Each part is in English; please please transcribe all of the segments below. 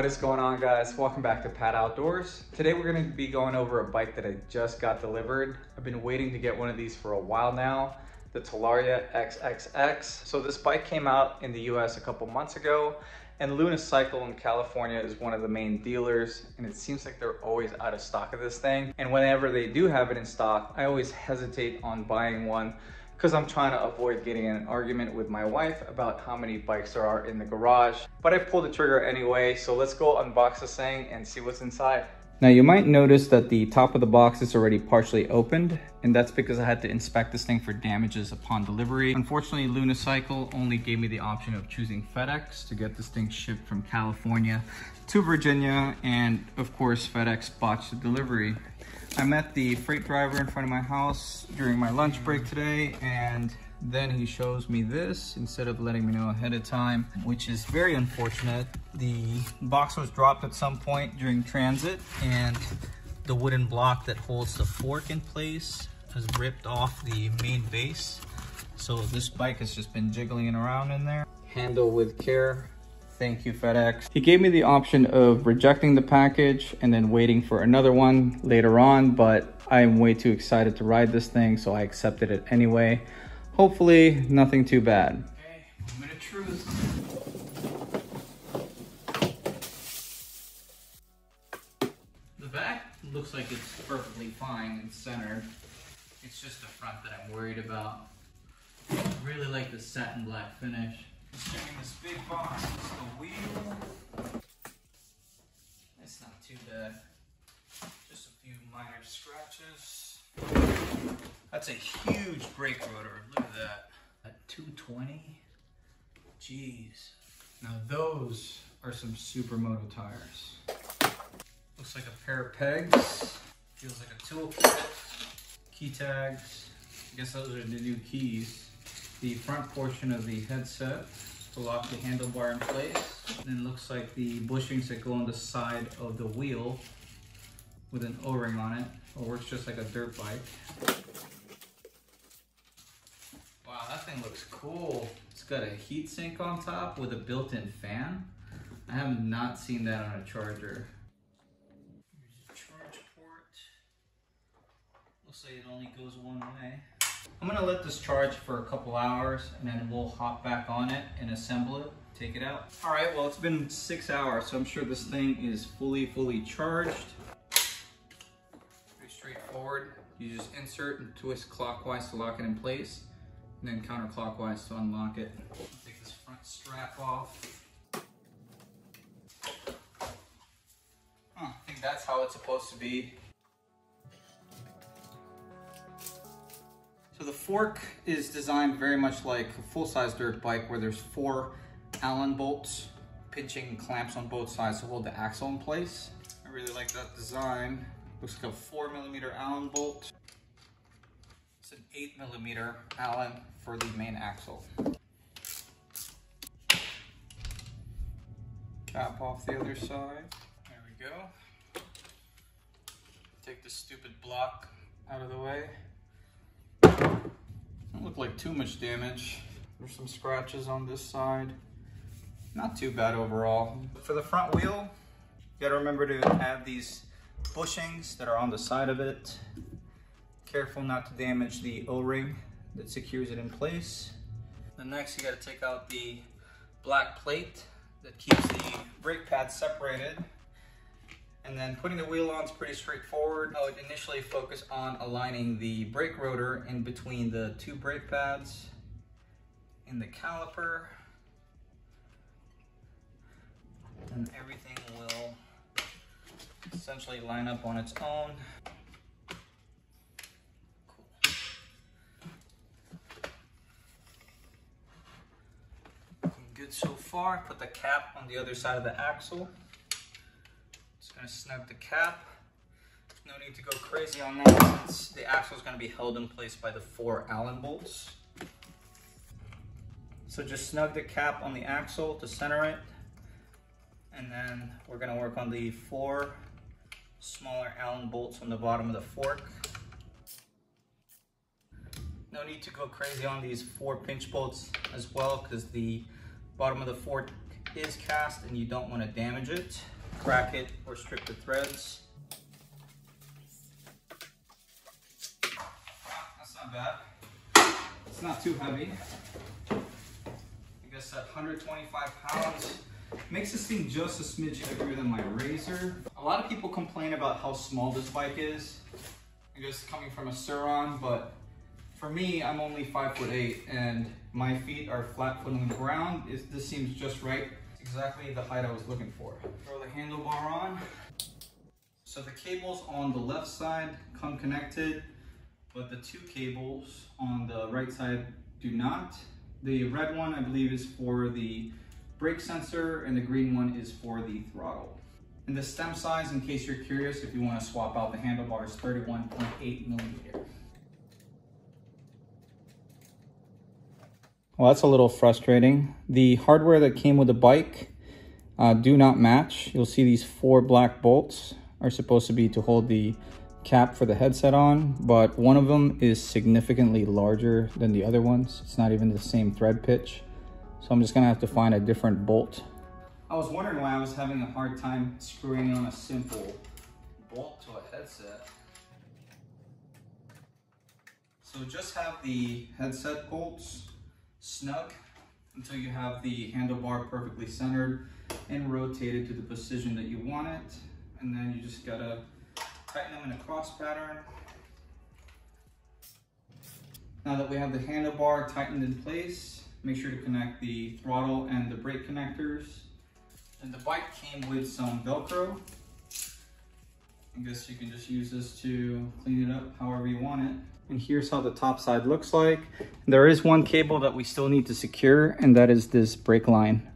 What is going on guys? Welcome back to Pat Outdoors. Today we're gonna be going over a bike that I just got delivered. I've been waiting to get one of these for a while now, the Talaria XXX. So this bike came out in the US a couple months ago and Luna Cycle in California is one of the main dealers and it seems like they're always out of stock of this thing. And whenever they do have it in stock, I always hesitate on buying one because I'm trying to avoid getting in an argument with my wife about how many bikes there are in the garage. But I pulled the trigger anyway, so let's go unbox this thing and see what's inside. Now you might notice that the top of the box is already partially opened, and that's because I had to inspect this thing for damages upon delivery. Unfortunately, Luna Cycle only gave me the option of choosing FedEx to get this thing shipped from California to Virginia, and of course FedEx botched the delivery. I met the freight driver in front of my house during my lunch break today and then he shows me this instead of letting me know ahead of time, which is very unfortunate. The box was dropped at some point during transit and the wooden block that holds the fork in place has ripped off the main base. So this bike has just been jiggling around in there. Handle with care Thank you, FedEx. He gave me the option of rejecting the package and then waiting for another one later on, but I'm way too excited to ride this thing, so I accepted it anyway. Hopefully, nothing too bad. Okay, moment of truth. The back looks like it's perfectly fine and centered. It's just the front that I'm worried about. I really like the satin black finish. This big box, it's the wheel. It's not too bad. Just a few minor scratches. That's a huge brake rotor. Look at that. At 220. Jeez. Now those are some supermoto tires. Looks like a pair of pegs. Feels like a toolkit. Key tags. I guess those are the new keys the front portion of the headset to lock the handlebar in place. And it looks like the bushings that go on the side of the wheel with an O-ring on it. It works just like a dirt bike. Wow, that thing looks cool. It's got a heat sink on top with a built-in fan. I have not seen that on a charger. Here's a charge port. Looks like it only goes one way. I'm gonna let this charge for a couple hours and then we'll hop back on it and assemble it, take it out. All right, well, it's been six hours, so I'm sure this thing is fully, fully charged. Pretty straightforward. You just insert and twist clockwise to lock it in place and then counterclockwise to unlock it. Take this front strap off. Huh, I think that's how it's supposed to be. The fork is designed very much like a full-size dirt bike where there's four Allen bolts pinching clamps on both sides to hold the axle in place. I really like that design. Looks like a four millimeter Allen bolt. It's an eight millimeter Allen for the main axle. Cap off the other side. There we go. Take the stupid block out of the way. Don't look like too much damage. There's some scratches on this side. Not too bad overall. For the front wheel, you gotta remember to have these bushings that are on the side of it. Careful not to damage the O-ring that secures it in place. Then next you gotta take out the black plate that keeps the brake pads separated and then putting the wheel on is pretty straightforward. I would initially focus on aligning the brake rotor in between the two brake pads in the caliper. And everything will essentially line up on its own. Good so far. Put the cap on the other side of the axle. Gonna snug the cap. No need to go crazy on that since the axle is gonna be held in place by the four Allen bolts. So just snug the cap on the axle to center it. And then we're gonna work on the four smaller Allen bolts on the bottom of the fork. No need to go crazy on these four pinch bolts as well because the bottom of the fork is cast and you don't want to damage it, crack it, or strip the threads. That's not bad. It's not too heavy. I guess at 125 pounds, makes this thing just a smidge heavier than my Razor. A lot of people complain about how small this bike is. I guess coming from a Sur-Ron, but for me, I'm only five foot eight and my feet are flat foot on the ground. this seems just right. Exactly the height I was looking for. Throw the handlebar on. So the cables on the left side come connected, but the two cables on the right side do not. The red one, I believe, is for the brake sensor and the green one is for the throttle. And the stem size, in case you're curious, if you want to swap out the handlebars, 31.8 millimeter. Well, that's a little frustrating. The hardware that came with the bike uh, do not match. You'll see these four black bolts are supposed to be to hold the cap for the headset on, but one of them is significantly larger than the other ones. It's not even the same thread pitch. So I'm just gonna have to find a different bolt. I was wondering why I was having a hard time screwing on a simple bolt to a headset. So just have the headset bolts snug until you have the handlebar perfectly centered and rotated to the position that you want it. And then you just gotta tighten them in a cross pattern. Now that we have the handlebar tightened in place, make sure to connect the throttle and the brake connectors. And the bike came with some Velcro. I guess you can just use this to clean it up however you want it. And here's how the top side looks like. There is one cable that we still need to secure, and that is this brake line.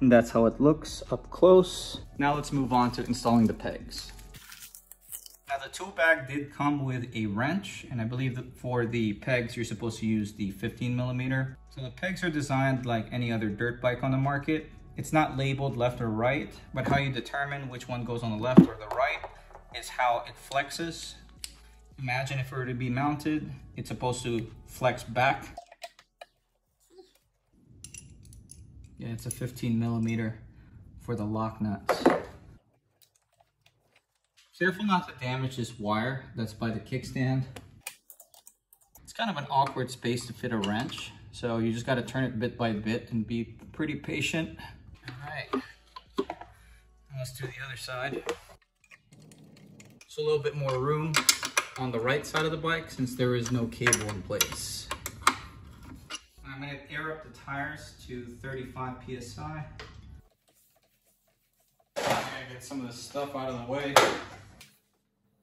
And that's how it looks up close. Now let's move on to installing the pegs. Now the tool bag did come with a wrench, and I believe that for the pegs, you're supposed to use the 15 millimeter. So the pegs are designed like any other dirt bike on the market. It's not labeled left or right, but how you determine which one goes on the left or the right is how it flexes. Imagine if it were to be mounted, it's supposed to flex back. Yeah, it's a 15 millimeter for the lock nuts. Careful not to damage this wire that's by the kickstand. It's kind of an awkward space to fit a wrench, so you just gotta turn it bit by bit and be pretty patient. All right, let's do the other side. So a little bit more room on the right side of the bike since there is no cable in place. I'm gonna air up the tires to 35 PSI. I'm get some of this stuff out of the way.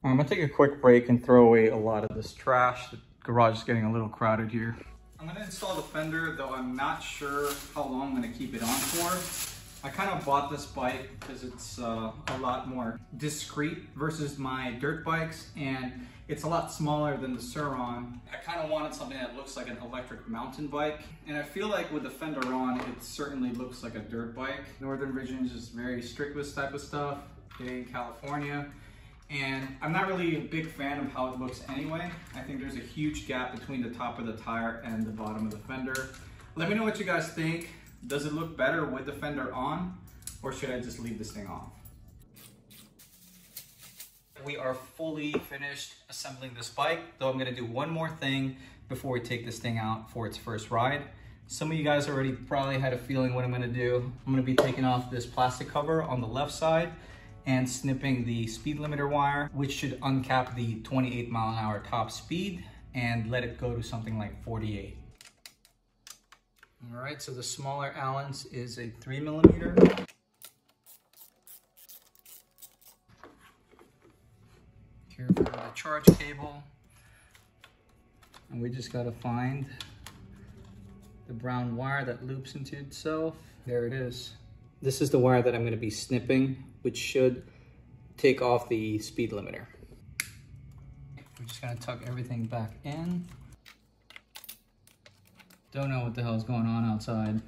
I'm gonna take a quick break and throw away a lot of this trash. The garage is getting a little crowded here. I'm gonna install the fender, though I'm not sure how long I'm gonna keep it on for. I kind of bought this bike because it's uh, a lot more discreet versus my dirt bikes and it's a lot smaller than the Sur-Ron. I kind of wanted something that looks like an electric mountain bike and I feel like with the fender on it certainly looks like a dirt bike. Northern Vision is just very strict with this type of stuff in California and I'm not really a big fan of how it looks anyway. I think there's a huge gap between the top of the tire and the bottom of the fender. Let me know what you guys think. Does it look better with the fender on or should I just leave this thing off? We are fully finished assembling this bike, though I'm gonna do one more thing before we take this thing out for its first ride. Some of you guys already probably had a feeling what I'm gonna do. I'm gonna be taking off this plastic cover on the left side and snipping the speed limiter wire, which should uncap the 28 mile an hour top speed and let it go to something like 48. All right, so the smaller Allen's is a three millimeter. Here for the charge cable. And we just gotta find the brown wire that loops into itself. There it is. This is the wire that I'm gonna be snipping, which should take off the speed limiter. We're just gonna tuck everything back in. Don't know what the hell is going on outside.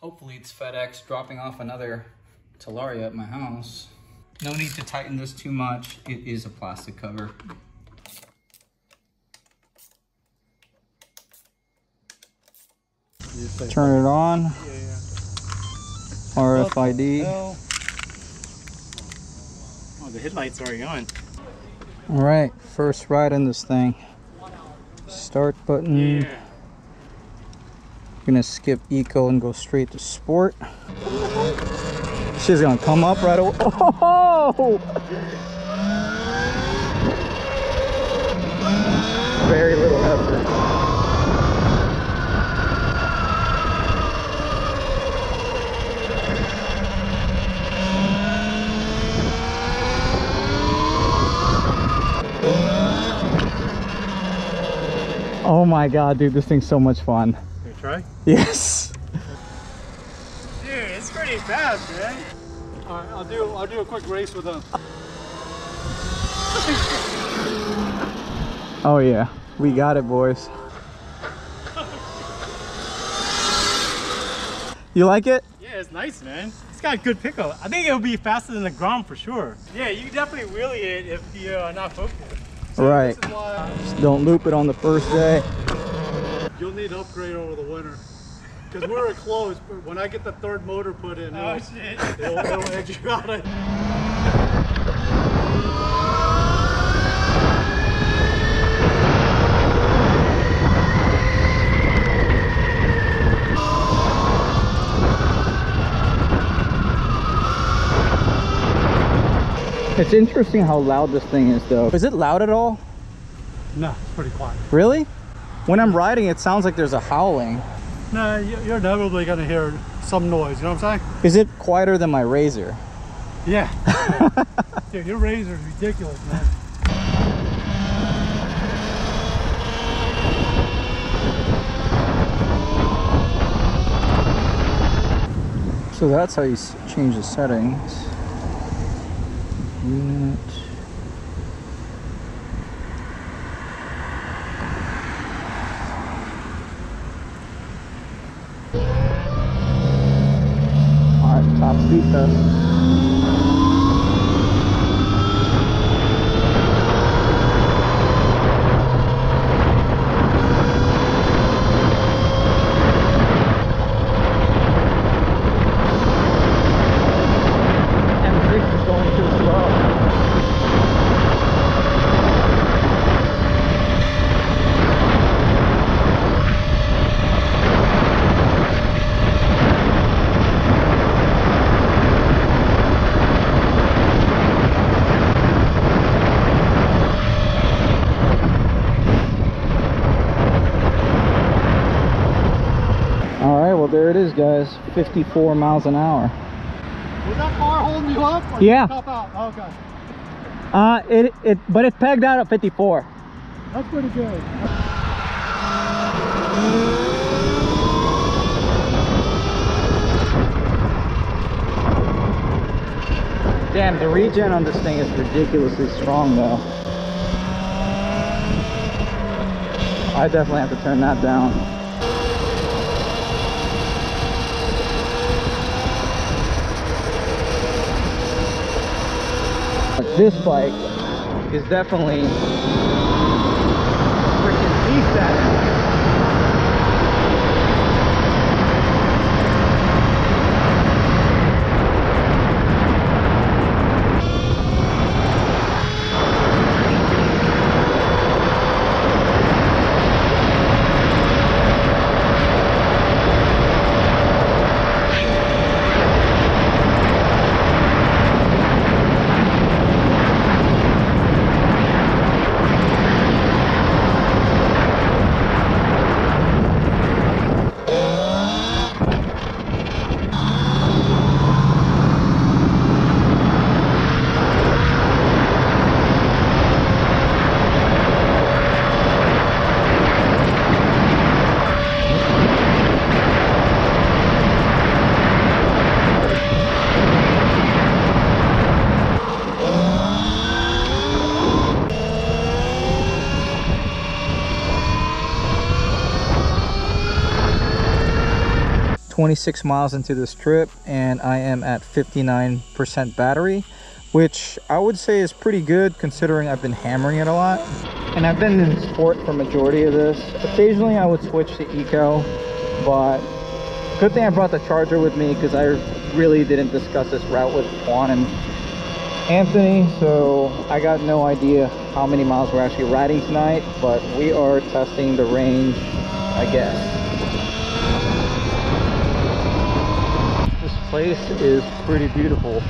Hopefully it's FedEx dropping off another Talaria at my house. No need to tighten this too much. It is a plastic cover. Turn it on. Yeah, yeah. RFID. Oh, the headlights are on. All right, first ride in this thing. Start button. Yeah. Gonna skip eco and go straight to sport. She's gonna come up right away. Oh! Very little effort. Oh my god, dude, this thing's so much fun. You try? Yes. Dude, it's pretty fast, man. All right, I'll do I'll do a quick race with them. Oh yeah, we got it, boys. You like it? Yeah, it's nice, man. It's got good pickup. I think it'll be faster than the Grom for sure. Yeah, you can definitely wheelie it if you're not focused. Right. Why Just don't loop it on the first day. You'll need to upgrade over the winter. Because we're close, but when I get the third motor put in, Oh it'll, shit. it'll, it'll edge you out. It's interesting how loud this thing is though. Is it loud at all? No, it's pretty quiet. Really? When I'm riding, it sounds like there's a howling. No, you- you're inevitably going to hear some noise, you know what I'm saying? Is it quieter than my Razor? Yeah. Dude, your Razor is ridiculous, man. So that's how you change the settings. Unit. Top speed test. M6 is going too slow. All right, well there it is, guys. 54 miles an hour. Was that car holding you up? Yeah. You out? Oh, Okay. Uh, it it but it pegged out at 54. That's pretty good. Damn, the regen on this thing is ridiculously strong though. I definitely have to turn that down. This bike is definitely freaking beast at it. Twenty-six miles into this trip, and I am at fifty-nine percent battery, which I would say is pretty good considering I've been hammering it a lot. And I've been in sport for majority of this. Occasionally, I would switch to eco, but good thing I brought the charger with me because I really didn't discuss this route with Juan and Anthony, so I got no idea how many miles we're actually riding tonight, but we are testing the range, I guess. This place is pretty beautiful.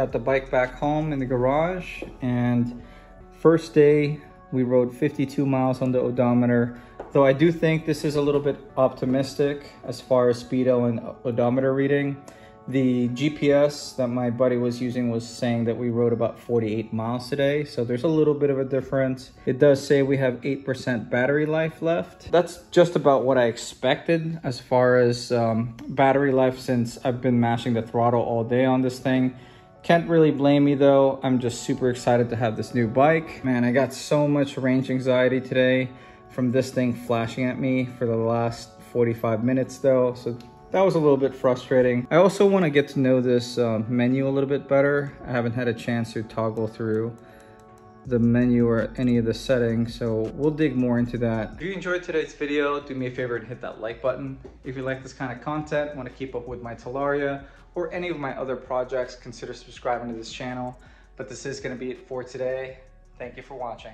Got the bike back home in the garage and first day we rode 52 miles on the odometer. Though I do think this is a little bit optimistic as far as speedo and odometer reading. The GPS that my buddy was using was saying that we rode about 48 miles today so there's a little bit of a difference. It does say we have 8% battery life left. That's just about what I expected as far as um, battery life since I've been mashing the throttle all day on this thing can't really blame me though. I'm just super excited to have this new bike. Man, I got so much range anxiety today from this thing flashing at me for the last 45 minutes though. So that was a little bit frustrating. I also want to get to know this uh, menu a little bit better. I haven't had a chance to toggle through the menu or any of the settings so we'll dig more into that if you enjoyed today's video do me a favor and hit that like button if you like this kind of content want to keep up with my talaria or any of my other projects, consider subscribing to this channel. But this is going to be it for today. Thank you for watching.